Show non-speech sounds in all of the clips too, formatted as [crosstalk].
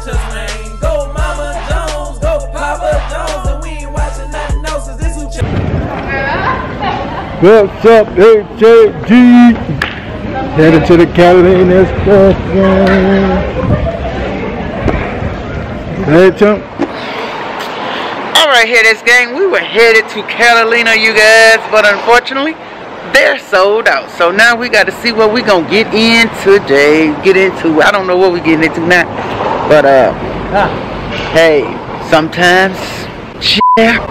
watch us, man. Go Mama Jones, go Papa Jones, and we ain't watching nothing else. 'cause this who ch- What's up, HJG? Headed to the Catalina Express. Hey, chump. All right, here this gang. We were headed to Catalina, you guys, but unfortunately, they're sold out. So now we got to see what we gonna get in today. Get into. I don't know what we getting into now, but uh, hey, sometimes, yeah,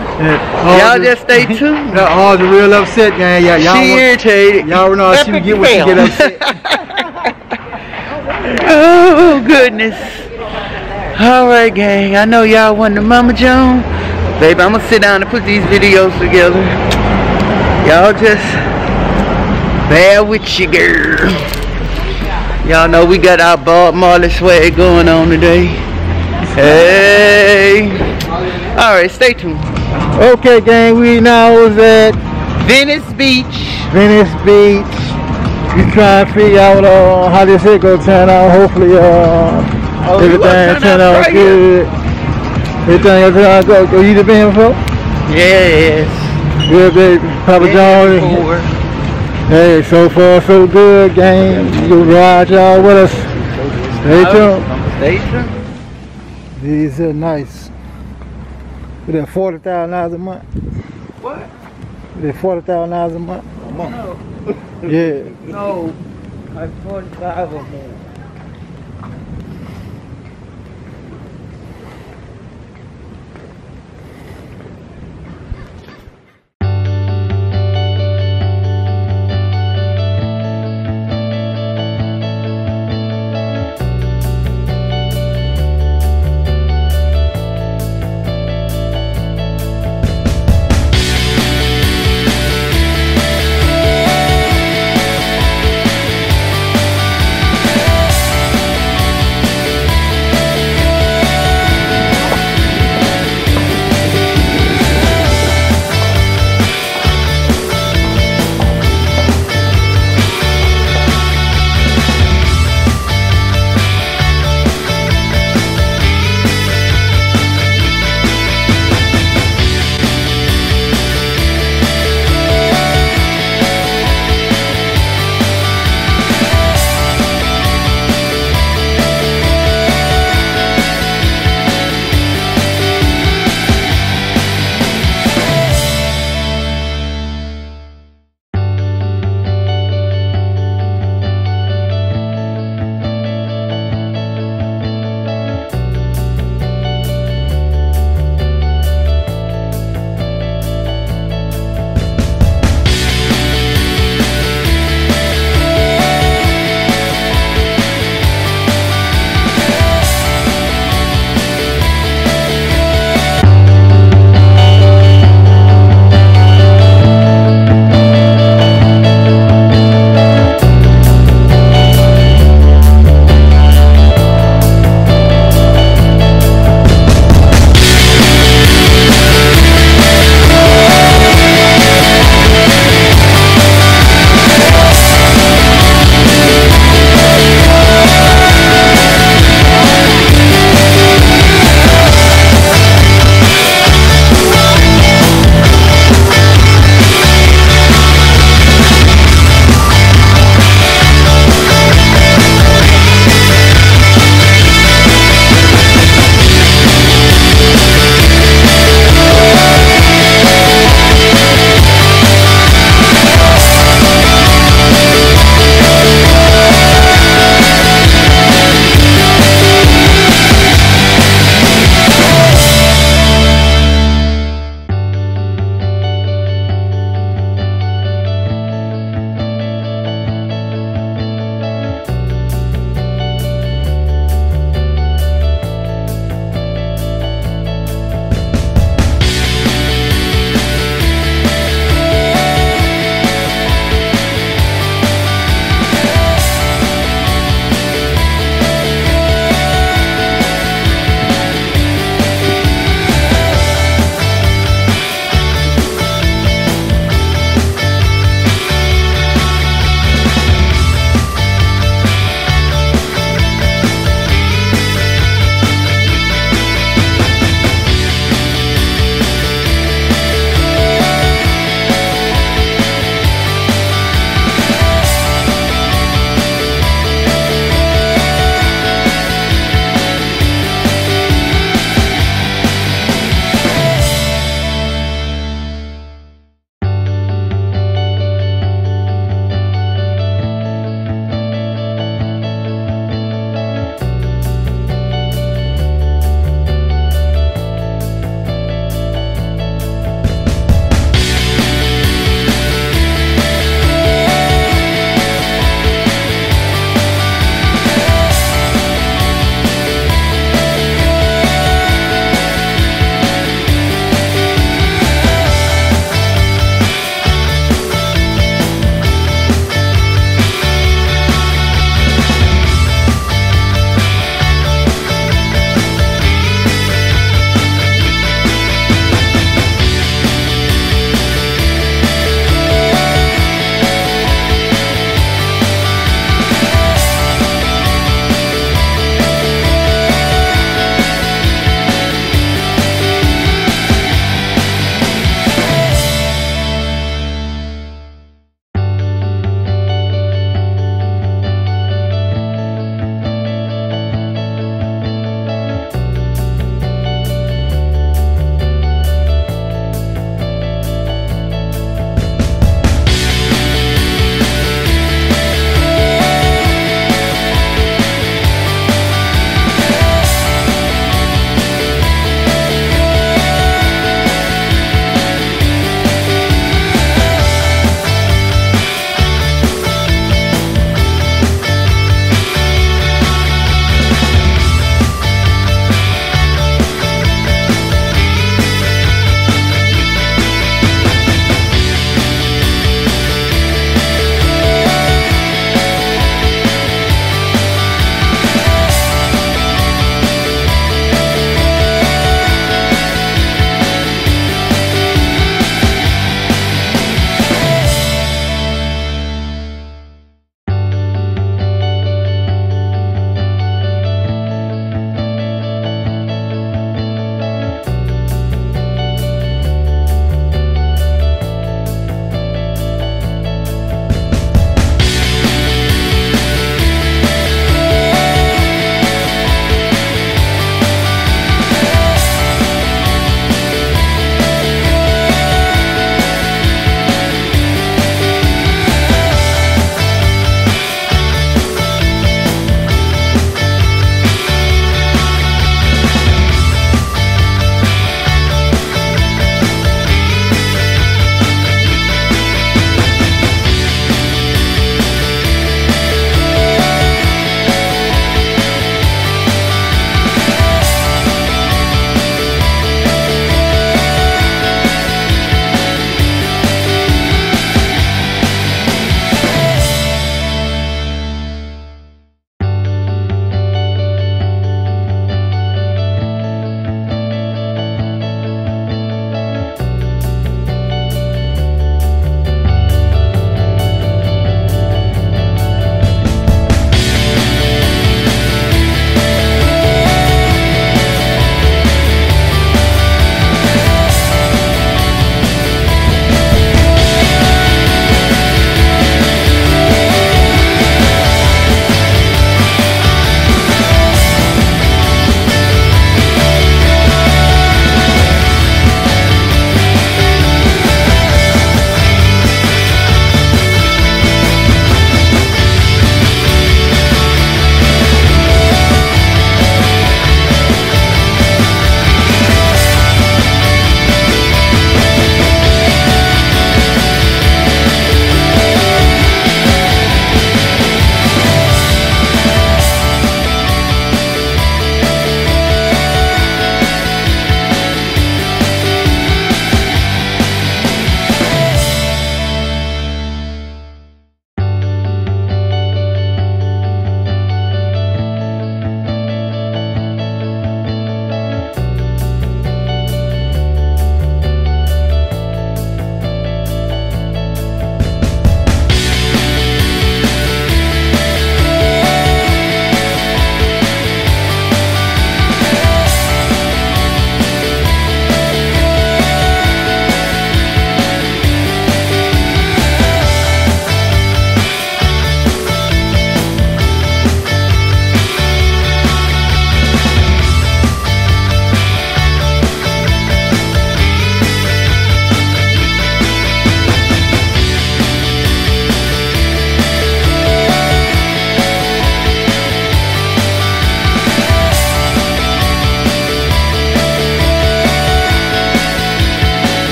y'all just stay [laughs] tuned. Yeah, all the real upset, man. Yeah, y'all. She want- irritated. Y'all know how she get when she get upset. [laughs] Oh goodness. Alright gang, I know y'all want the Mama Jones. Baby, I'm gonna sit down and put these videos together. Y'all just bear with you girl. Y'all know we got our Bob Marley swag going on today. Hey. Alright, stay tuned. Okay, gang, we now is at Venice Beach. Venice Beach. We trying to figure out uh, how this shit gonna turn out. Hopefully, uh, Oh, everything turn turn out out good. Everything turn out good. You the been before? Yes. Good, baby. Papa Jones. Hey, so far so good, gang. You ride y'all with us. Stay tuned. Stay tuned. These are nice. With that forty thousand dollars a month. What? With that forty thousand dollars a month. [laughs] A month. Yeah. No. I'm 45 or more. Hey,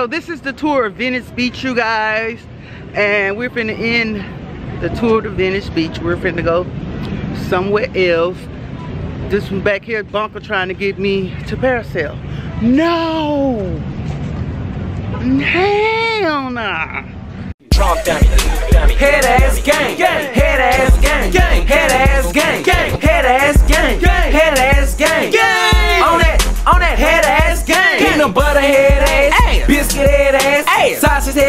So this is the tour of Venice Beach, you guys. And we're finna end the tour of the Venice Beach. We're finna go somewhere else. This one back here, Bunker trying to get me to parasail. No! Hell nah! Head ass gang, gang, head ass gang, gang, head ass gang, gang, head ass gang, gang, head ass gang, gang. On that, on that head ass gang. Peanut butter head ass, biscuit head ass, sausage head.